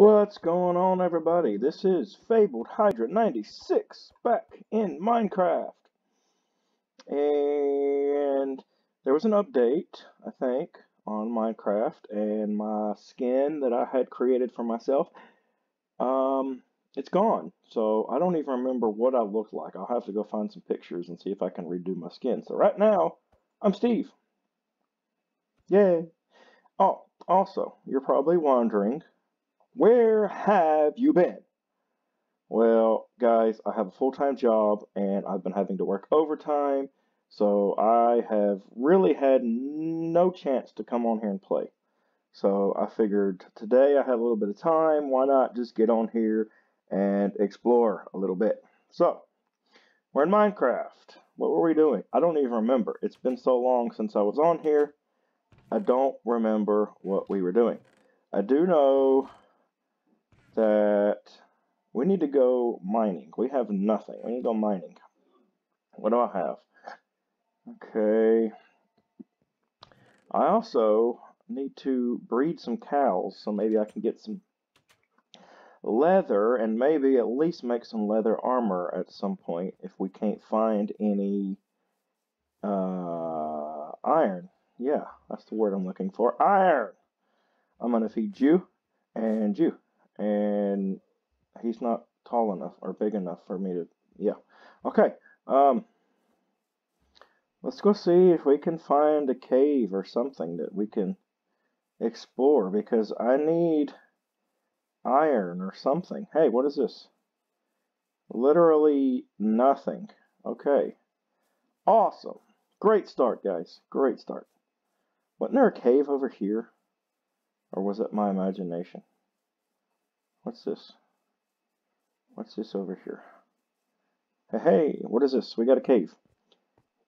What's going on, everybody? This is Fabled Hydra 96 back in Minecraft. And there was an update, I think, on Minecraft, and my skin that I had created for myself, um, it's gone. So I don't even remember what I looked like. I'll have to go find some pictures and see if I can redo my skin. So right now, I'm Steve. Yay! Oh, also, you're probably wondering, where have you been? Well, guys, I have a full-time job and I've been having to work overtime, so I have really had no chance to come on here and play. So I figured today I have a little bit of time, why not just get on here and explore a little bit. So, we're in Minecraft. What were we doing? I don't even remember. It's been so long since I was on here. I don't remember what we were doing. I do know that we need to go mining. We have nothing. We need to go mining. What do I have? Okay. I also need to breed some cows, so maybe I can get some leather and maybe at least make some leather armor at some point if we can't find any uh, iron. Yeah, that's the word I'm looking for. Iron! I'm going to feed you and you and he's not tall enough or big enough for me to, yeah. Okay, um, let's go see if we can find a cave or something that we can explore because I need iron or something. Hey, what is this? Literally nothing. Okay. Awesome. Great start, guys. Great start. Wasn't there a cave over here? Or was it my imagination? What's this? What's this over here? Hey, what is this? We got a cave.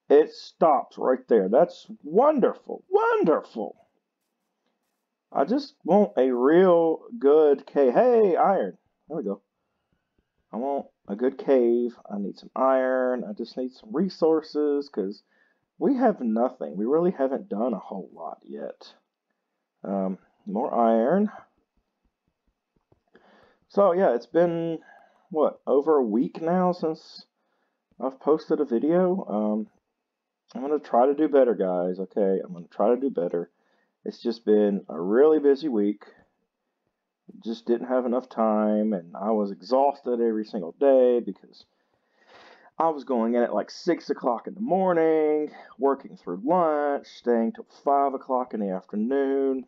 It stops right there. That's wonderful. Wonderful. I just want a real good cave. Hey, iron. There we go. I want a good cave. I need some iron. I just need some resources because we have nothing. We really haven't done a whole lot yet. Um, more iron. So yeah, it's been what over a week now since I've posted a video. Um, I'm gonna try to do better, guys. Okay, I'm gonna try to do better. It's just been a really busy week. Just didn't have enough time, and I was exhausted every single day because I was going in at like 6 o'clock in the morning, working through lunch, staying till 5 o'clock in the afternoon.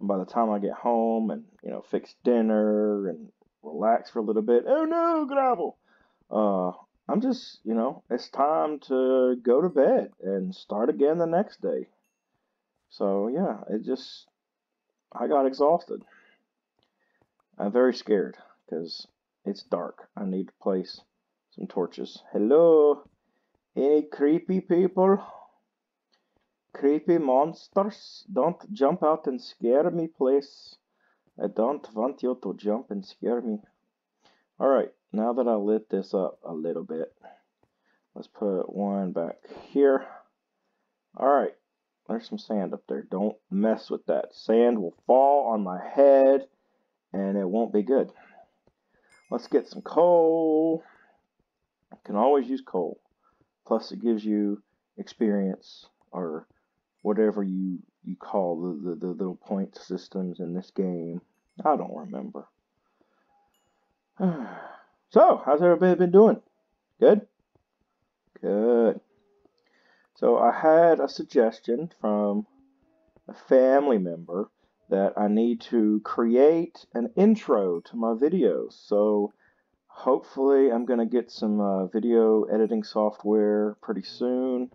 And by the time I get home and, you know, fix dinner and relax for a little bit, oh no, gravel! Uh, I'm just, you know, it's time to go to bed and start again the next day. So, yeah, it just, I got exhausted. I'm very scared because it's dark. I need to place some torches. Hello? Any creepy people? Creepy monsters, don't jump out and scare me, please. I don't want you to jump and scare me. Alright, now that I lit this up a little bit, let's put one back here. Alright, there's some sand up there. Don't mess with that. Sand will fall on my head and it won't be good. Let's get some coal. can always use coal. Plus it gives you experience or whatever you you call the, the, the little point systems in this game. I don't remember. so, how's everybody been doing? Good? Good. So, I had a suggestion from a family member that I need to create an intro to my videos. So, hopefully, I'm going to get some uh, video editing software pretty soon.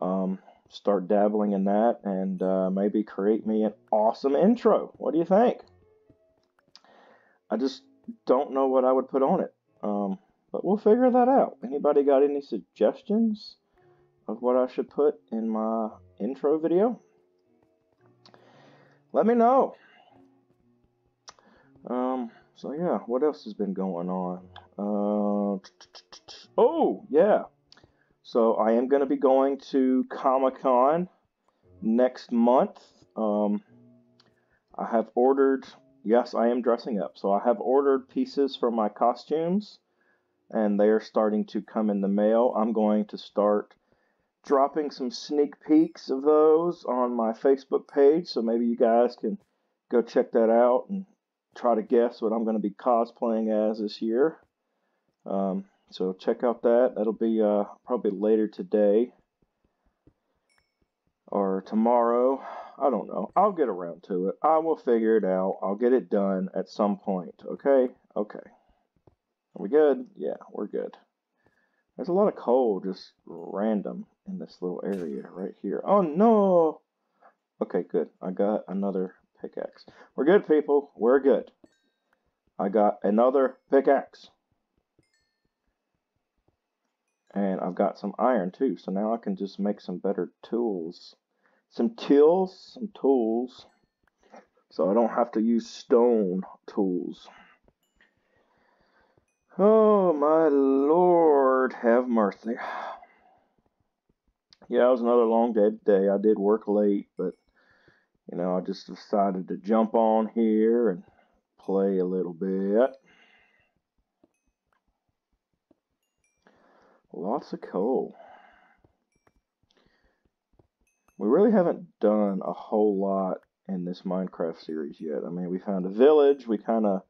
Um, start dabbling in that and uh, maybe create me an awesome intro. What do you think? I just don't know what I would put on it. Um, but we'll figure that out. Anybody got any suggestions of what I should put in my intro video? Let me know. Um, so yeah, what else has been going on? Uh, oh, yeah. So I am going to be going to Comic Con next month. Um, I have ordered, Yes, I am dressing up. So I have ordered pieces for my costumes, and they are starting to come in the mail. I'm going to start dropping some sneak peeks of those on my Facebook page, so maybe you guys can go check that out and try to guess what I'm going to be cosplaying as this year. Um, so check out that. That'll be uh, probably later today or tomorrow. I don't know. I'll get around to it. I will figure it out. I'll get it done at some point. Okay? Okay. Are we good? Yeah, we're good. There's a lot of coal just random in this little area right here. Oh no! Okay, good. I got another pickaxe. We're good, people. We're good. I got another pickaxe. And I've got some iron too, so now I can just make some better tools. Some tools, some tools. So I don't have to use stone tools. Oh my lord, have mercy. Yeah, it was another long day today. I did work late, but you know, I just decided to jump on here and play a little bit. Lots of coal. We really haven't done a whole lot in this Minecraft series yet. I mean, we found a village. We kind of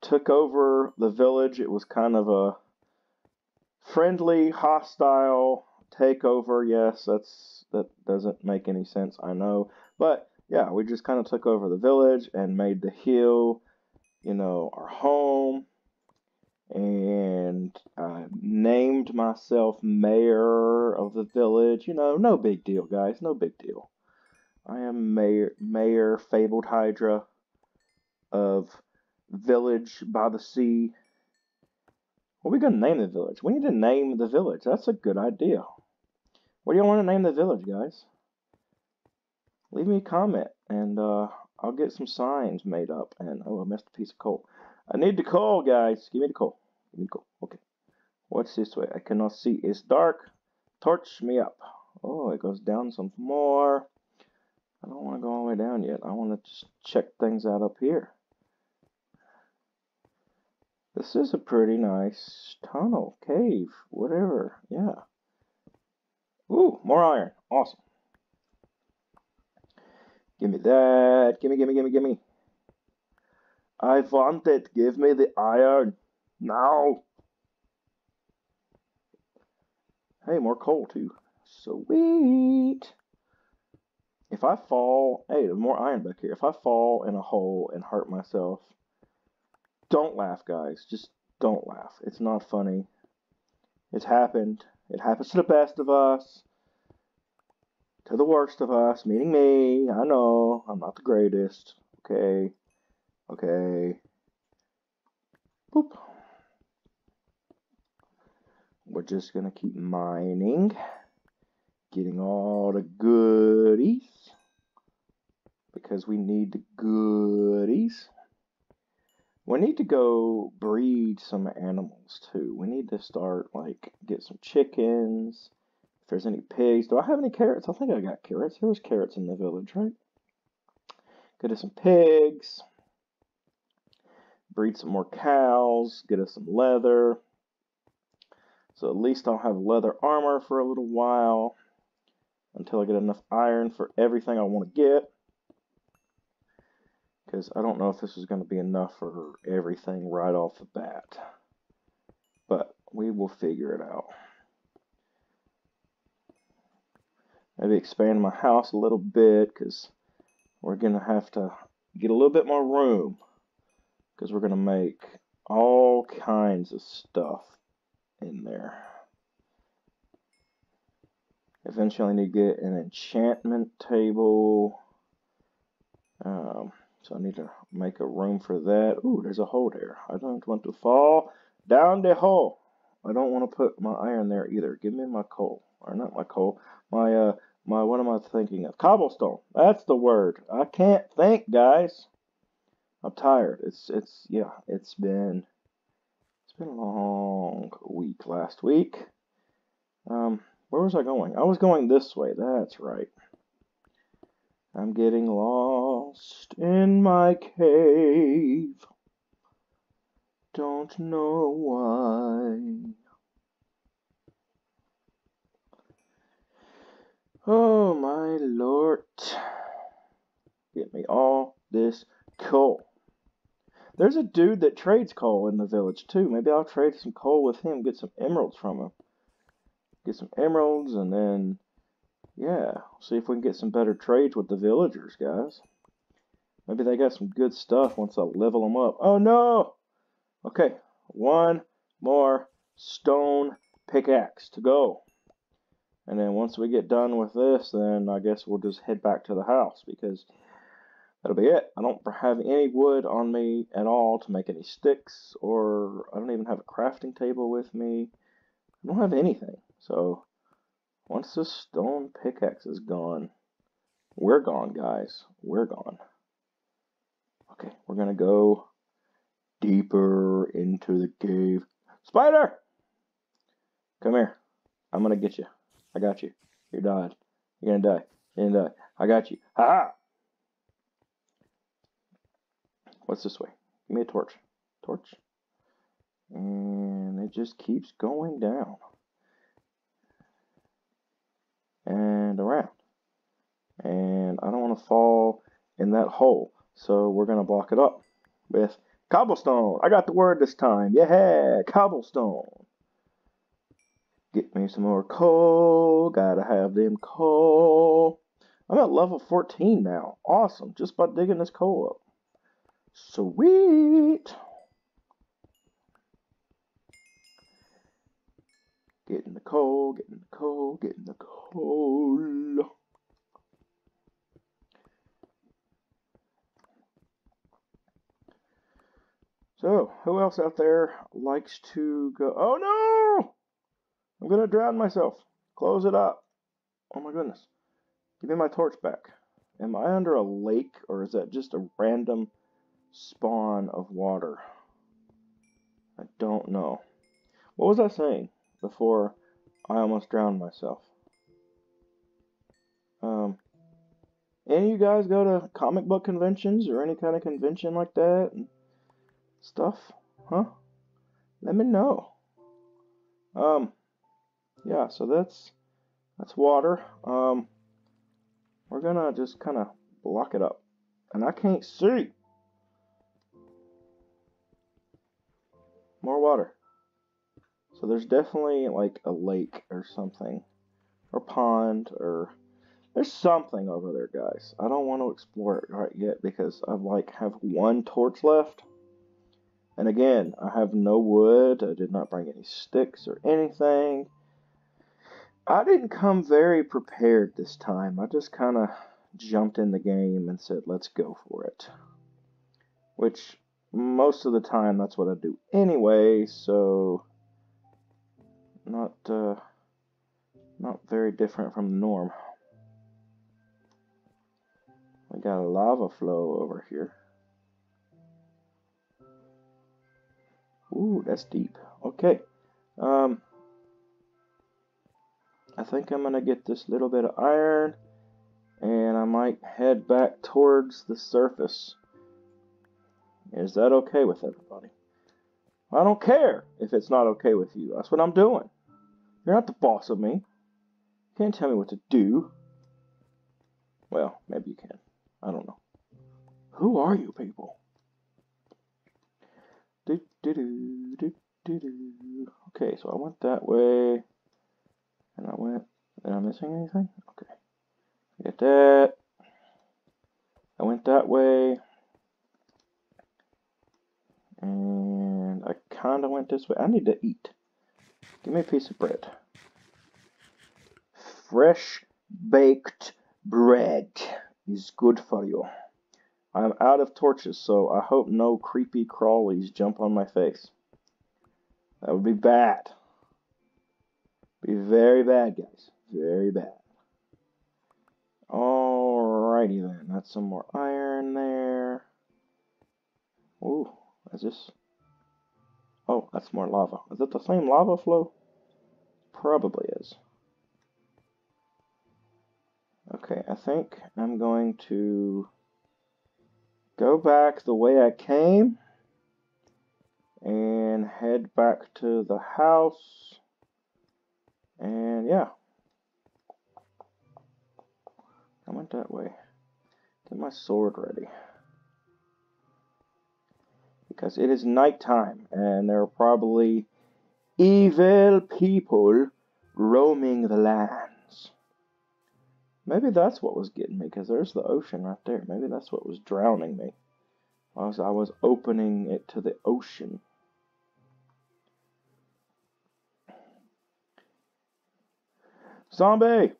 took over the village. It was kind of a friendly, hostile takeover. Yes, that's that doesn't make any sense. I know, but yeah, we just kind of took over the village and made the hill, you know, our home and I named myself mayor of the village. You know, no big deal, guys. No big deal. I am mayor, mayor fabled Hydra of village by the sea. What are we gonna name the village? We need to name the village. That's a good idea. What do you want to name the village, guys? Leave me a comment, and uh, I'll get some signs made up. And oh, I missed a piece of coal. I need the coal, guys. Give me the coal. Give me the. Okay. What's this way? I cannot see. It's dark. Torch me up. Oh, it goes down some more. I don't want to go all the way down yet. I want to just check things out up here. This is a pretty nice tunnel, cave, whatever. Yeah. Ooh, more iron. Awesome. Give me that. Gimme, gimme, gimme, gimme. I want it. Give me the iron. Now. Hey, more coal too. Sweet. If I fall, hey, more iron back here. If I fall in a hole and hurt myself, don't laugh, guys. Just don't laugh. It's not funny. It's happened. It happens to the best of us. To the worst of us, meaning me. I know. I'm not the greatest. Okay. Okay. Boop. We're just going to keep mining. Getting all the goodies. Because we need the goodies. We need to go breed some animals too. We need to start like get some chickens. If there's any pigs, do I have any carrots? I think I got carrots. There was carrots in the village, right? Get us some pigs. Breed some more cows. Get us some leather. So at least I'll have leather armor for a little while until I get enough iron for everything I want to get because I don't know if this is going to be enough for everything right off the bat. But we will figure it out. Maybe expand my house a little bit because we're going to have to get a little bit more room because we're going to make all kinds of stuff in there. Eventually I need to get an enchantment table. Um, so I need to make a room for that. Ooh, there's a hole there. I don't want to fall down the hole. I don't want to put my iron there either. Give me my coal. Or not my coal. My, uh, my, what am I thinking of? Cobblestone. That's the word. I can't think, guys. I'm tired. It's, it's, yeah, it's been, it's been a long week last week. Um, where was I going? I was going this way. That's right. I'm getting lost in my cave. Don't know why. Oh my lord. Get me all this coal. There's a dude that trades coal in the village too. Maybe I'll trade some coal with him, get some emeralds from him. Get some emeralds and then, yeah, see if we can get some better trades with the villagers, guys. Maybe they got some good stuff once I level them up. Oh no! Okay, one more stone pickaxe to go. And then once we get done with this, then I guess we'll just head back to the house because that'll be it. I don't have any wood on me at all to make any sticks, or I don't even have a crafting table with me. I don't have anything. So once the stone pickaxe is gone, we're gone, guys. We're gone. Okay, we're gonna go deeper into the cave. Spider! Come here. I'm gonna get you. I got you. You're dying. You're gonna die. You're gonna die. I got you. Ha ha! What's this way? Give me a torch. Torch. And it just keeps going down. And around. And I don't want to fall in that hole. So we're going to block it up with cobblestone. I got the word this time. Yeah, cobblestone. Get me some more coal. Gotta have them coal. I'm at level 14 now. Awesome. Just by digging this coal up. Sweet. Getting the coal, getting the coal, getting the coal. So, who else out there likes to go? Oh no! I'm gonna drown myself. Close it up. Oh my goodness. Give me my torch back. Am I under a lake or is that just a random spawn of water? I don't know. What was I saying before I almost drowned myself? Um, any of you guys go to comic book conventions or any kind of convention like that and stuff? Huh? Let me know. Um, yeah, so that's that's water. Um, we're gonna just kind of block it up, and I can't see. More water. So there's definitely like a lake or something, or pond, or there's something over there, guys. I don't want to explore it right yet because I like have one torch left. And again, I have no wood. I did not bring any sticks or anything. I didn't come very prepared this time. I just kind of jumped in the game and said, let's go for it. Which, most of the time, that's what I do anyway, so not, uh, not very different from the norm. We got a lava flow over here. Ooh, that's deep. Okay. Um, I think I'm going to get this little bit of iron and I might head back towards the surface. Is that okay with everybody? I don't care if it's not okay with you. That's what I'm doing. You're not the boss of me. You can't tell me what to do. Well, maybe you can. I don't know. Who are you people? Do, do, do, do, do. Okay, so I went that way. And I went, am I missing anything? Okay. Get that. I went that way. And I kind of went this way. I need to eat. Give me a piece of bread. Fresh baked bread is good for you. I'm out of torches, so I hope no creepy crawlies jump on my face. That would be bad. Be very bad, guys. Very bad. Alrighty then. That's some more iron there. Ooh, is this? Oh, that's more lava. Is it the same lava flow? Probably is. Okay, I think I'm going to go back the way I came and head back to the house. And yeah. I went that way. Get my sword ready. Because it is nighttime and there are probably evil people roaming the lands. Maybe that's what was getting me, because there's the ocean right there. Maybe that's what was drowning me. As I was opening it to the ocean. Zombie!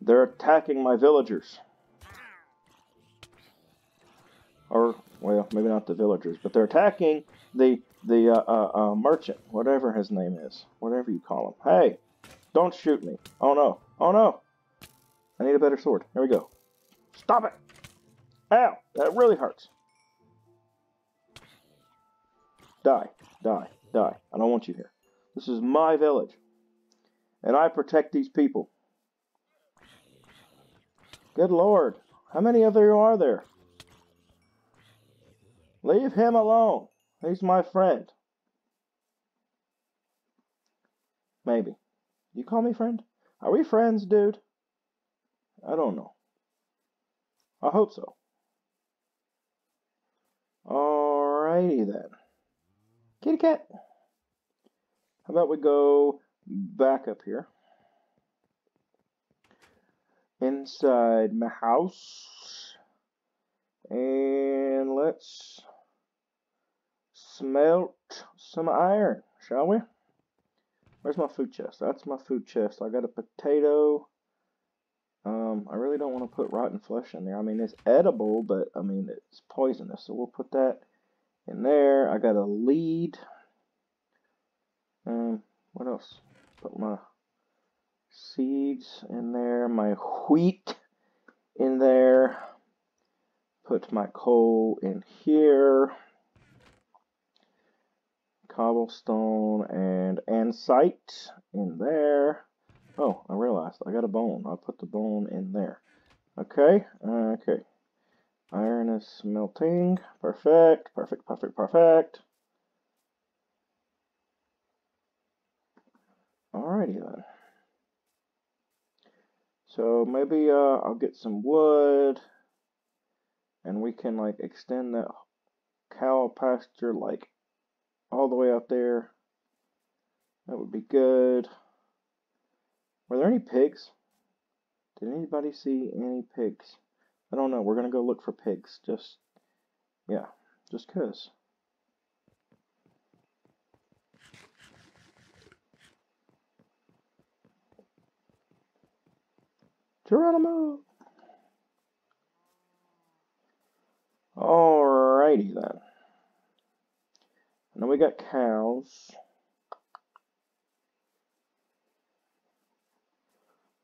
They're attacking my villagers. Or, well, maybe not the villagers, but they're attacking the the uh, uh, uh, merchant, whatever his name is, whatever you call him. Hey, don't shoot me. Oh no, oh no. I need a better sword. Here we go. Stop it. Ow, that really hurts. Die, die, die. I don't want you here. This is my village. And I protect these people. Good lord. How many of you are there? Leave him alone. He's my friend. Maybe. You call me friend? Are we friends, dude? I don't know. I hope so. Alrighty then. Kitty cat. How about we go back up here? Inside my house. And let's smelt some iron, shall we? Where's my food chest? That's my food chest. I got a potato. Um, I really don't want to put rotten flesh in there. I mean, it's edible, but I mean, it's poisonous. So we'll put that in there. I got a lead. Um, what else? Put my seeds in there. My wheat in there. Put my coal in here cobblestone and andesite in there. Oh, I realized I got a bone. I'll put the bone in there. Okay, okay. Iron is smelting. Perfect, perfect, perfect, perfect. Alrighty then. So maybe uh, I'll get some wood and we can like extend that cow pasture like all the way out there. That would be good. Were there any pigs? Did anybody see any pigs? I don't know. We're going to go look for pigs. Just, yeah, just because. Geronimo! Alrighty then. And then we got cows.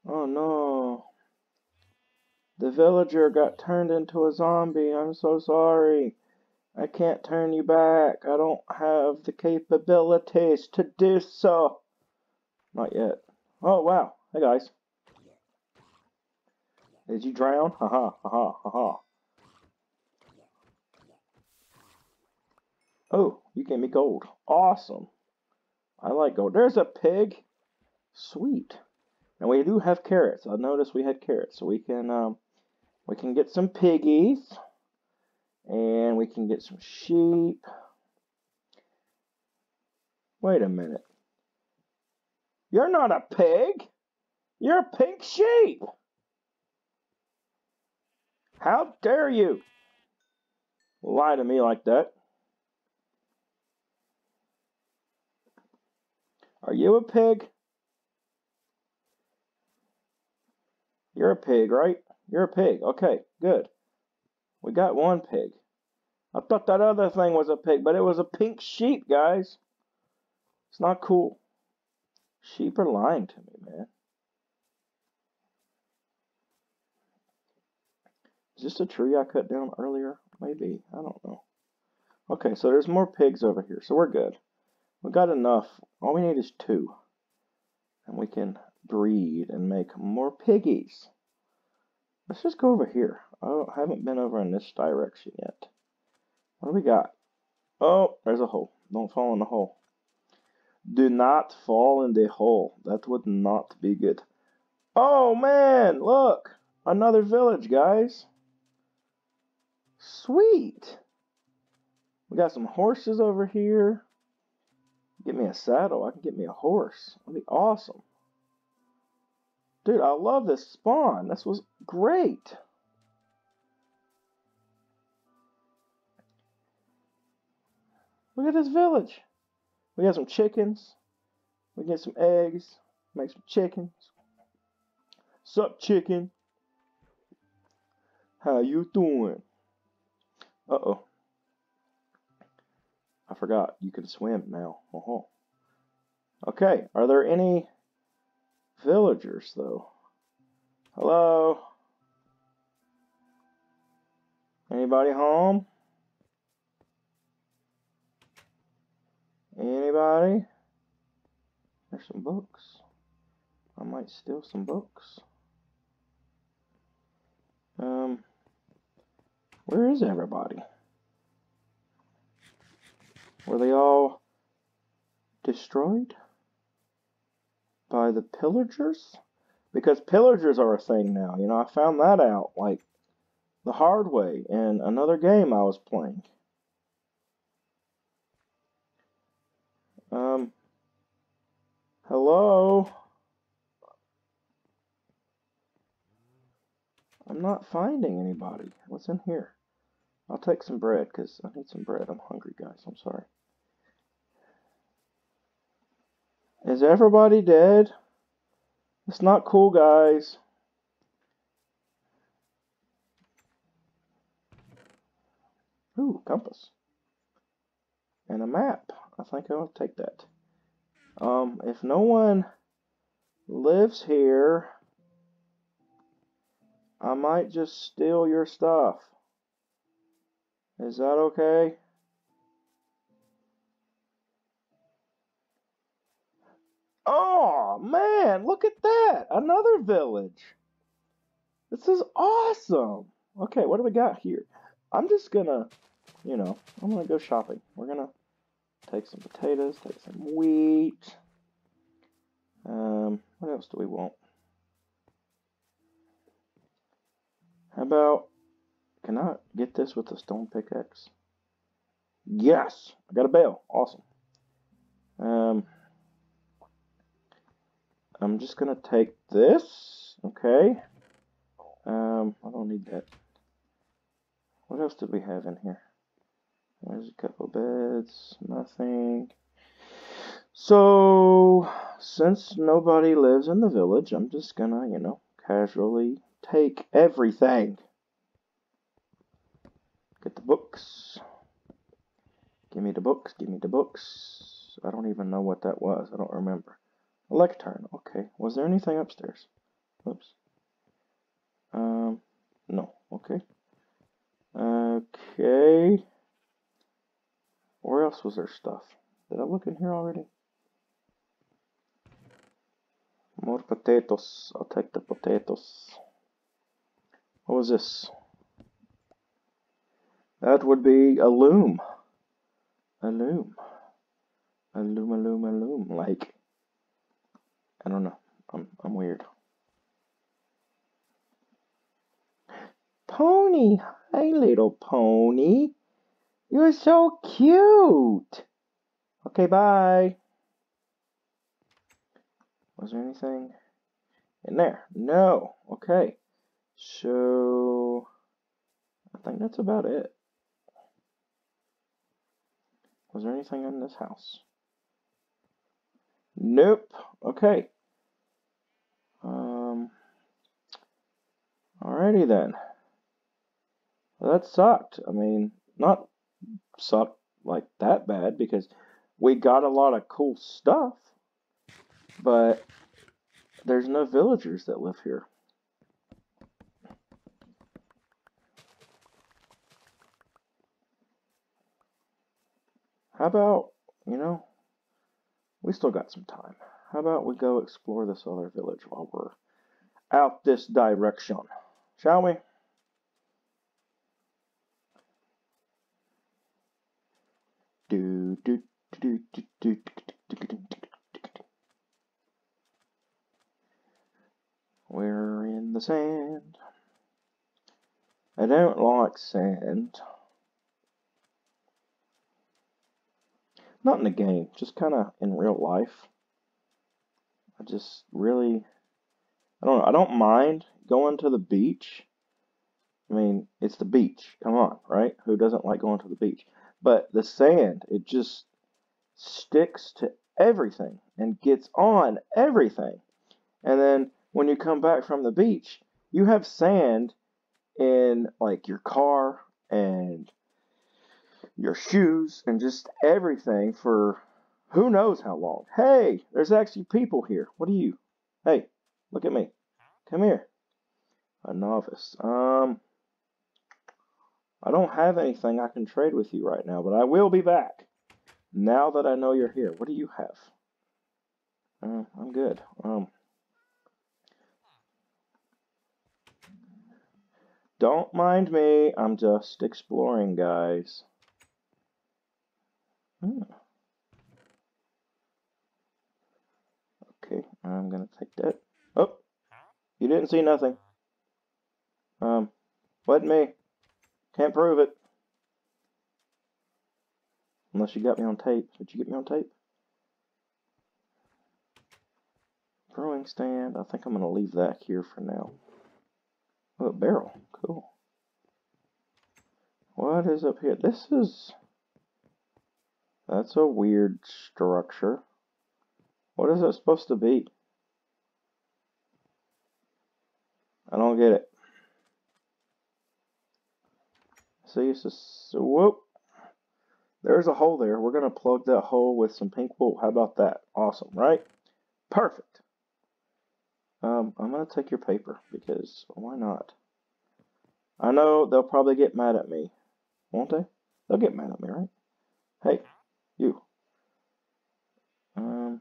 Oh no. The villager got turned into a zombie. I'm so sorry. I can't turn you back. I don't have the capabilities to do so. Not yet. Oh, wow. Hey, guys. Did you drown? Haha, haha, haha. Oh, you gave me gold. Awesome. I like gold. There's a pig. Sweet. And we do have carrots. I noticed we had carrots, so we can um, we can get some piggies, and we can get some sheep. Wait a minute. You're not a pig. You're a pink sheep. How dare you lie to me like that? Are you a pig? You're a pig, right? You're a pig. Okay, good. We got one pig. I thought that other thing was a pig, but it was a pink sheep, guys. It's not cool. Sheep are lying to me, man. Is this a tree I cut down earlier? Maybe. I don't know. Okay, so there's more pigs over here, so we're good. We got enough. All we need is two. And we can breed and make more piggies. Let's just go over here. I haven't been over in this direction yet. What do we got? Oh, there's a hole. Don't fall in the hole. Do not fall in the hole. That would not be good. Oh man, look! Another village, guys. Sweet! We got some horses over here. Get me a saddle. I can get me a horse. That'd be awesome. Dude, I love this spawn. This was great. Look at this village. We got some chickens. We get some eggs. Make some chickens. Sup, chicken? How you doing? Uh-oh. I forgot. You can swim now. Uh -huh. Okay. Are there any villagers, though? Hello? Anybody home? Anybody? There's some books. I might steal some books. Um, where is everybody? Were they all destroyed by the pillagers? Because pillagers are a thing now. You know, I found that out like the hard way in another game I was playing. Um, hello? I'm not finding anybody. What's in here? I'll take some bread because I need some bread. I'm hungry, guys. I'm sorry. Is everybody dead? It's not cool, guys. Ooh, compass. And a map. I think I'll take that. Um, if no one lives here, I might just steal your stuff. Is that okay? Oh, man, look at that. Another village. This is awesome. Okay, what do we got here? I'm just gonna, you know, I'm gonna go shopping. We're gonna Take some potatoes, take some wheat. Um, what else do we want? How about, can I get this with a stone pickaxe? Yes! I got a bale. Awesome. Um, I'm just going to take this. Okay. Um, I don't need that. What else did we have in here? There's a couple beds, nothing. So, since nobody lives in the village, I'm just gonna, you know, casually take everything. Get the books. Give me the books, give me the books. I don't even know what that was. I don't remember. A lectern. Okay. Was there anything upstairs? Oops. Um, no. Okay. Okay. Where else was there stuff? Did I look in here already? More potatoes. I'll take the potatoes. What was this? That would be a loom. A loom. A loom, a loom, a loom. Like, I don't know. I'm, I'm weird. Pony. Hi, little pony. You're so cute. Okay, bye. Was there anything in there? No. Okay. So, I think that's about it. Was there anything in this house? Nope. Okay. Um. Alrighty then. Well, that sucked. I mean, not sucked like that bad because we got a lot of cool stuff, but there's no villagers that live here. How about, you know, we still got some time. how about we go explore this other village while we're out this direction? Shall we? Do, do, do, do, do, We're in the sand. I don't like sand. Not in the game, just kind of in real life. I just really, I don't know, I don't mind going to the beach. I mean, it's the beach. Come on, right? Who doesn't like going to the beach? But the sand, it just sticks to everything and gets on everything. And then when you come back from the beach, you have sand in like your car and your shoes and just everything for who knows how long. Hey, there's actually people here. What are you? Hey, look at me. Come here. A novice. Um, I don't have anything I can trade with you right now, but I will be back. Now that I know you're here, what do you have? Uh, I'm good. Um, don't mind me. I'm just exploring, guys. Hmm. Okay, I'm gonna take that. Oh, you didn't see nothing. Um, wasn't me. Can't prove it. Unless you got me on tape. Did you get me on tape? Brewing stand. I think I'm gonna leave that here for now. Oh, barrel. Cool. What is up here? This is... That's a weird structure. What is it supposed to be? I don't get it. See, it's just, whoop. There's a hole there. We're going to plug that hole with some pink wool. How about that? Awesome, right? Perfect. Um, I'm going to take your paper because why not? I know they'll probably get mad at me. Won't they? They'll get mad at me, right? Hey, you. Um,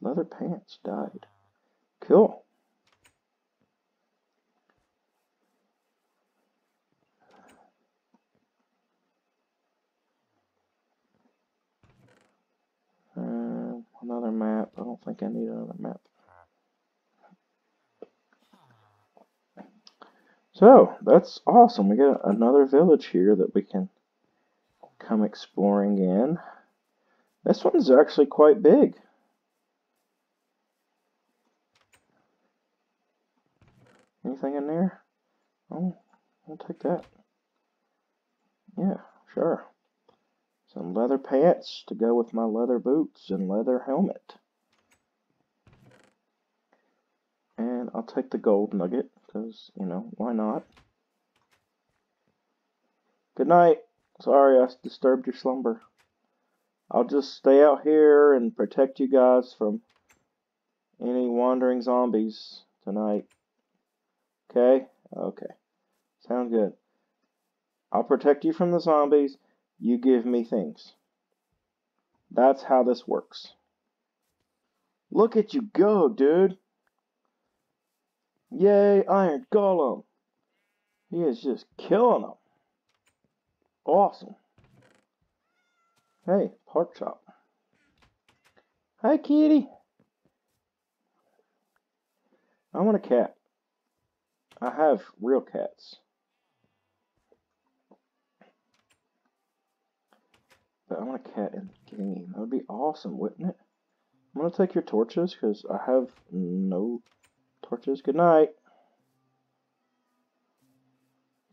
leather pants dyed. Cool. Um, another map. I don't think I need another map. So, that's awesome. We got another village here that we can come exploring in. This one's actually quite big. Anything in there? Oh, I'll take that. Yeah, sure. Some leather pants to go with my leather boots and leather helmet. And I'll take the gold nugget, because, you know, why not? Good night. Sorry I disturbed your slumber. I'll just stay out here and protect you guys from any wandering zombies tonight. Okay? Okay. Sound good. I'll protect you from the zombies. You give me things. That's how this works. Look at you go, dude. Yay, Iron Golem. He is just killing them. Awesome. Hey, pork chop. Hi, kitty. I want a cat. I have real cats. I want a cat in the game. That would be awesome, wouldn't it? I'm to take your torches because I have no torches. Good night.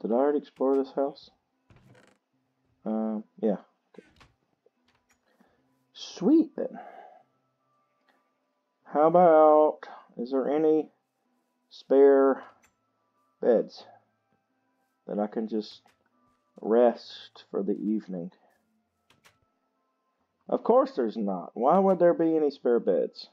Did I already explore this house? Um, yeah. Sweet then. How about, is there any spare beds that I can just rest for the evening? Of course there's not. Why would there be any spare beds?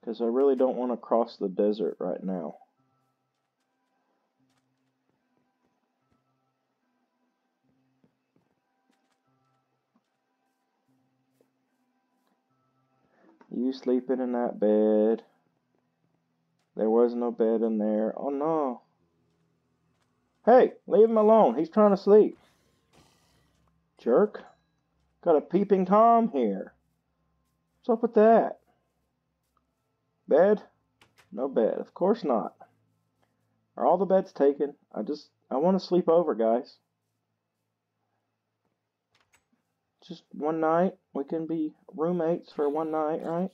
Because I really don't want to cross the desert right now. You sleeping in that bed. There was no bed in there. Oh no. Hey, leave him alone. He's trying to sleep. Jerk. Got a peeping Tom here. What's up with that? Bed? No bed. Of course not. Are all the beds taken? I just, I want to sleep over, guys. Just one night. We can be roommates for one night, right?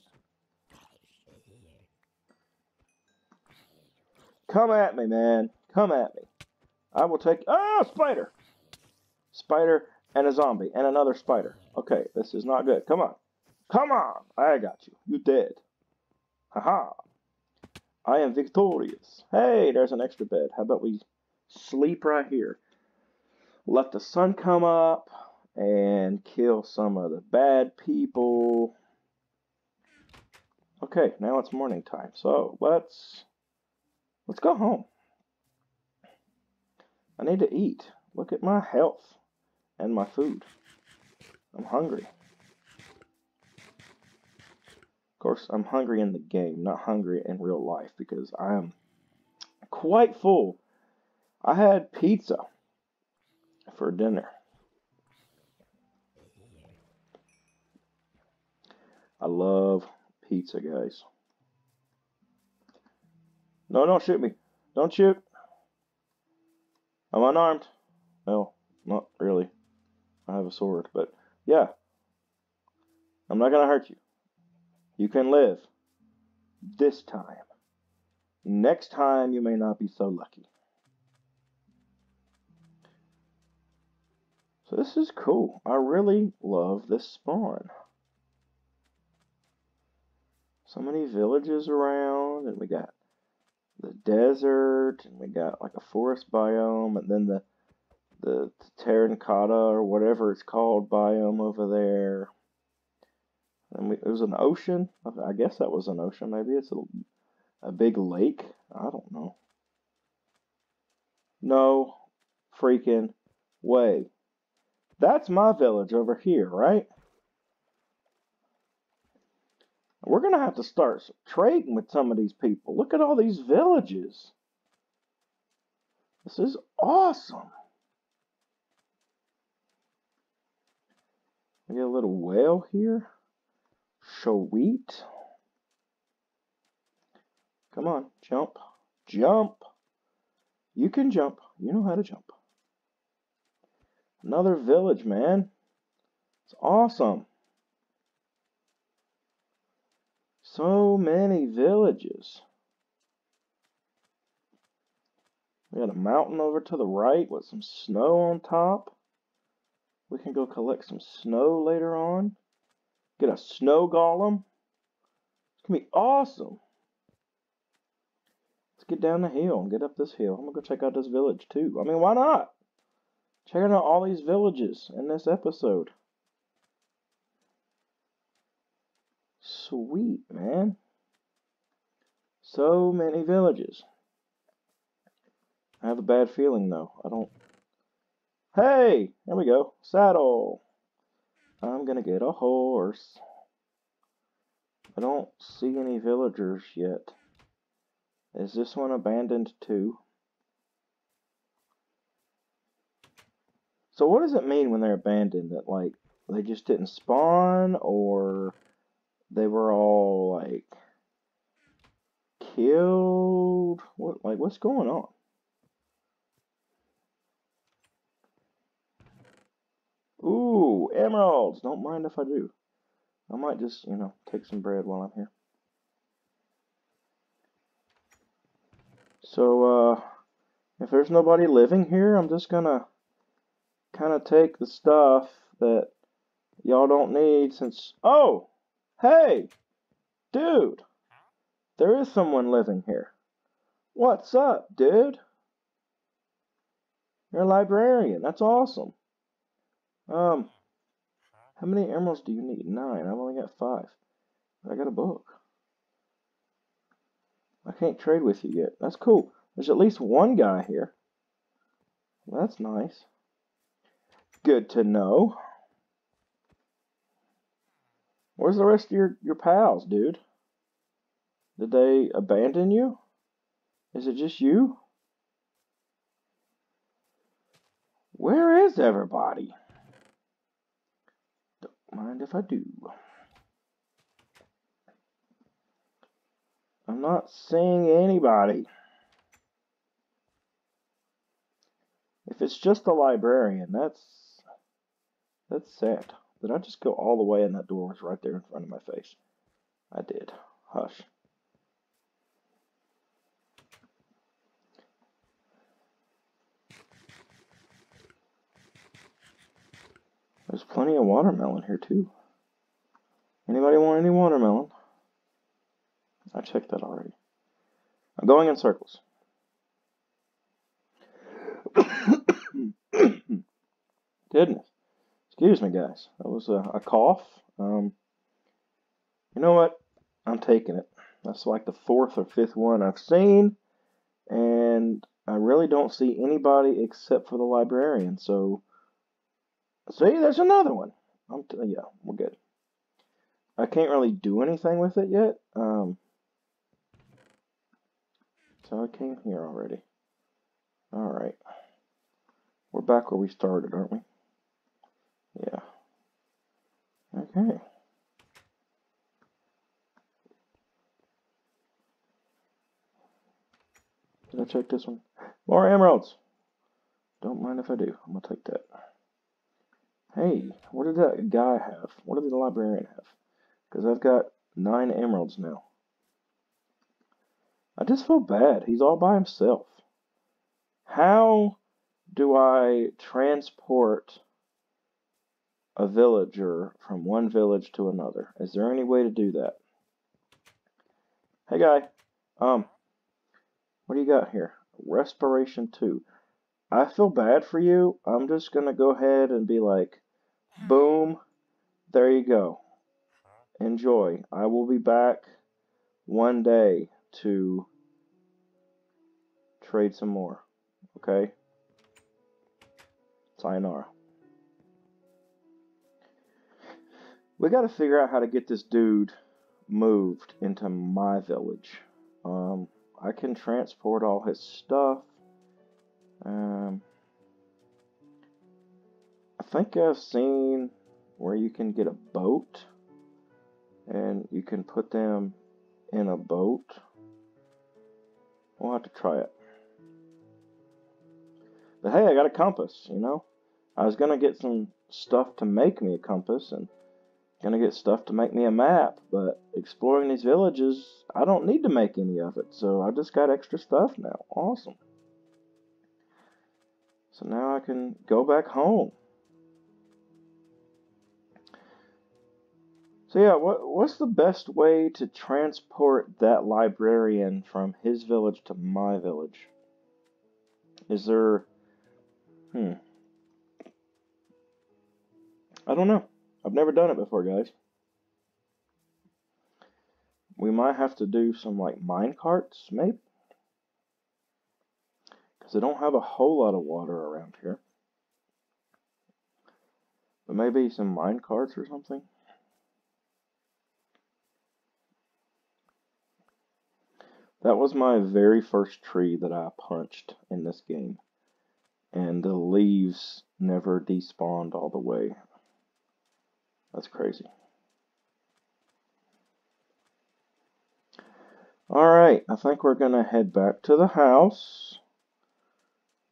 Come at me, man. Come at me. I will take... Ah, spider! Spider and a zombie and another spider. Okay, this is not good. Come on. Come on! I got you. You dead. Haha. I am victorious. Hey, there's an extra bed. How about we sleep right here? Let the sun come up and kill some of the bad people. Okay, now it's morning time. So let's let's go home. I need to eat. Look at my health and my food. I'm hungry. Of course, I'm hungry in the game, not hungry in real life because I am quite full. I had pizza for dinner. I love pizza, guys. No, don't shoot me. Don't shoot. I'm unarmed. No, not really. I have a sword, but yeah. I'm not to hurt you. You can live this time. Next time, you may not be so lucky. So this is cool. I really love this spawn. So many villages around, and we got the desert, and we got like a forest biome, and then the the Terracotta or whatever it's called biome over there. And we, it was an ocean. I guess that was an ocean. Maybe it's a, a big lake. I don't know. No freaking way. That's my village over here, right? We're going to have to start trading with some of these people. Look at all these villages. This is awesome. We get a little whale here. Show wheat. Come on, jump. Jump. You can jump. You know how to jump. Another village, man. It's awesome. So many villages. We got a mountain over to the right with some snow on top. We can go collect some snow later on. Get a snow golem. It's going to be awesome. Let's get down the hill and get up this hill. I'm going to go check out this village too. I mean, why not? Checking out all these villages in this episode. Sweet, man. So many villages. I have a bad feeling, though. I don't... Hey! There we go. Saddle. I'm gonna get a horse. I don't see any villagers yet. Is this one abandoned too? So what does it mean when they're abandoned? That like they just didn't spawn or they were all like killed? What like what's going on? Ooh, emeralds. Don't mind if I do. I might just, you know, take some bread while I'm here. So, uh, if there's nobody living here, I'm just gonna kind of take the stuff that y'all don't need since... Oh! Hey! Dude! There is someone living here. What's up, dude? You're a librarian. That's awesome. Um, how many emeralds do you need? Nine. I've only got five. I got a book. I can't trade with you yet. That's cool. There's at least one guy here. That's nice. Good to know. Where's the rest of your, your pals, dude? Did they abandon you? Is it just you? Where is everybody? Don't mind if I do. I'm not seeing anybody. If it's just the librarian, that's that's sad. Did I just go all the way and that door was right there in front of my face? I did. Hush. There's plenty of watermelon here too. Anybody want any watermelon? I checked that already. I'm going in circles. Goodness. Excuse me, guys. That was a, a cough. Um, you know what? I'm taking it. That's like the fourth or fifth one I've seen. And I really don't see anybody except for the librarian. So See, there's another one. I'm t yeah, we're good. I can't really do anything with it yet. Um, so I came here already. Alright. We're back where we started, aren't we? Yeah. Okay. Did I check this one? More emeralds! Don't mind if I do. I'm gonna take that. Hey, what did that guy have? What did the librarian have? Because I've got nine emeralds now. I just feel bad. He's all by himself. How do I transport a villager from one village to another? Is there any way to do that? Hey, guy. Um, what do you got here? Respiration 2. I feel bad for you. I'm just going to go ahead and be like, boom, there you go. Enjoy. I will be back one day to trade some more. Okay? Sayonara. We got to figure out how to get this dude moved into my village. Um, I can transport all his stuff. Um, I think I've seen where you can get a boat and you can put them in a boat. We'll have to try it. But hey, I got a compass, you know? I was going to get some stuff to make me a compass and to get stuff to make me a map, but exploring these villages, I don't need to make any of it, so I just got extra stuff now. Awesome. So now I can go back home. So yeah, what what's the best way to transport that librarian from his village to my village? Is there hmm I don't know. I've never done it before, guys. We might have to do some like mine carts, maybe because I don't have a whole lot of water around here. But maybe some mine carts or something. That was my very first tree that I punched in this game. And the leaves never despawned all the way. That's crazy. Alright, I think we're going to head back to the house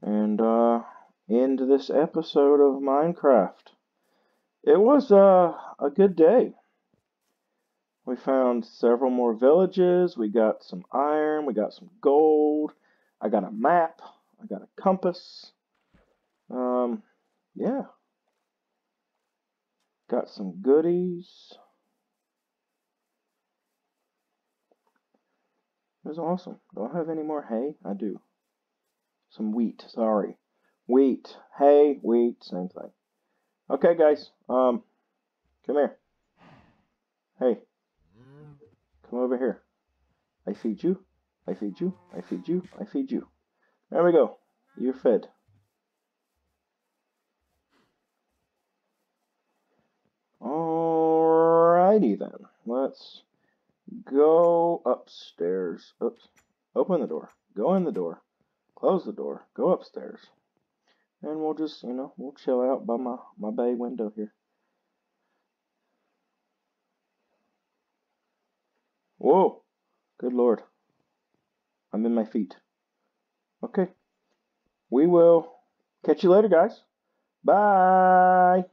and uh, end this episode of Minecraft. It was uh, a good day. We found several more villages. We got some iron. We got some gold. I got a map. I got a compass. Um, yeah. Got some goodies. It was awesome. Do I have any more hay? I do. Some wheat, sorry. Wheat, hay, wheat, same thing. Okay, guys, um, come here. Hey, come over here. I feed you, I feed you, I feed you, I feed you. There we go. You're fed. Alright. Alrighty then. Let's go upstairs. Oops. Open the door. Go in the door. Close the door. Go upstairs. And we'll just, you know, we'll chill out by my, my bay window here. Whoa. Good lord. I'm in my feet. Okay. We will catch you later, guys. Bye.